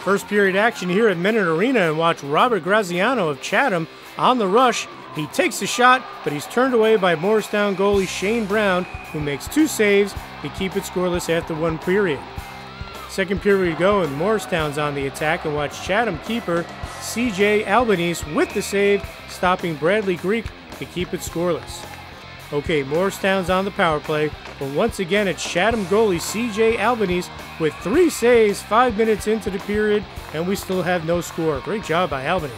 First period action here at Mennen Arena and watch Robert Graziano of Chatham on the rush. He takes the shot, but he's turned away by Morristown goalie Shane Brown, who makes two saves to keep it scoreless after one period. Second period go, and Morristown's on the attack, and watch Chatham keeper CJ Albanese with the save, stopping Bradley Greek to keep it scoreless. Okay, Morristown's on the power play, but once again it's Chatham goalie CJ Albanese with three saves five minutes into the period, and we still have no score. Great job by Albanese.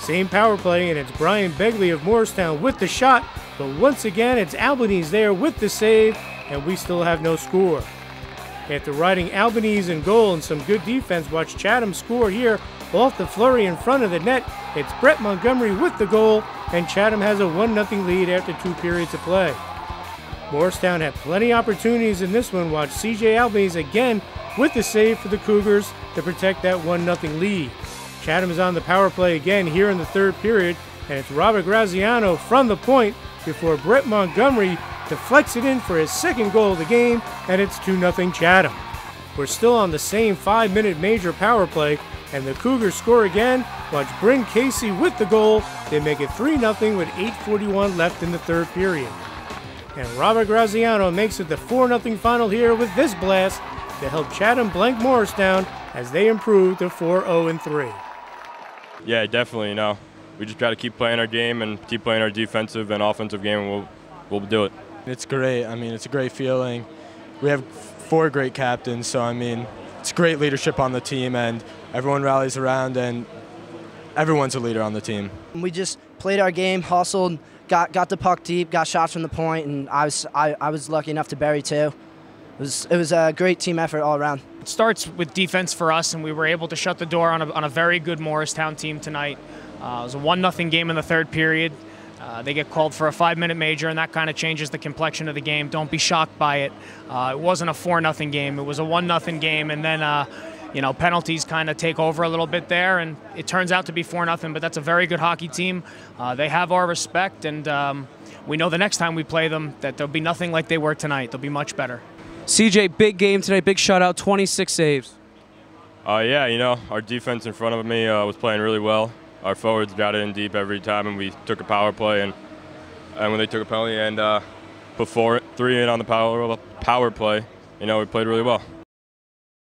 Same power play, and it's Brian Begley of Morristown with the shot, but once again it's Albanese there with the save, and we still have no score. After riding Albanese in goal and some good defense, watch Chatham score here off the flurry in front of the net. It's Brett Montgomery with the goal, and Chatham has a 1 0 lead after two periods of play. Morristown had plenty of opportunities in this one. Watch CJ Albanese again with the save for the Cougars to protect that 1 0 lead. Chatham is on the power play again here in the third period, and it's Robert Graziano from the point before Brett Montgomery deflects it in for his second goal of the game, and it's 2 0 Chatham. We're still on the same five minute major power play, and the Cougars score again. Watch Bryn Casey with the goal. They make it 3 0 with 8.41 left in the third period. And Robert Graziano makes it the 4 0 final here with this blast to help Chatham blank Morristown as they improve to 4 0 3. Yeah, definitely. You know, we just got to keep playing our game and keep playing our defensive and offensive game, and we'll, we'll do it. It's great. I mean, it's a great feeling. We have four great captains, so I mean, it's great leadership on the team, and everyone rallies around, and everyone's a leader on the team. We just played our game, hustled, got got the puck deep, got shots from the point, and I was I, I was lucky enough to bury two. It was it was a great team effort all around. It starts with defense for us, and we were able to shut the door on a, on a very good Morristown team tonight. Uh, it was a one nothing game in the third period. Uh, they get called for a five-minute major, and that kind of changes the complexion of the game. Don't be shocked by it. Uh, it wasn't a four nothing game; it was a one nothing game, and then uh, you know penalties kind of take over a little bit there, and it turns out to be four nothing. But that's a very good hockey team. Uh, they have our respect, and um, we know the next time we play them that there'll be nothing like they were tonight. They'll be much better. CJ, big game tonight, big shutout, 26 saves. Uh, yeah, you know, our defense in front of me uh, was playing really well. Our forwards got it in deep every time, and we took a power play, and and when they took a penalty and uh, put four, three in on the power power play, you know, we played really well.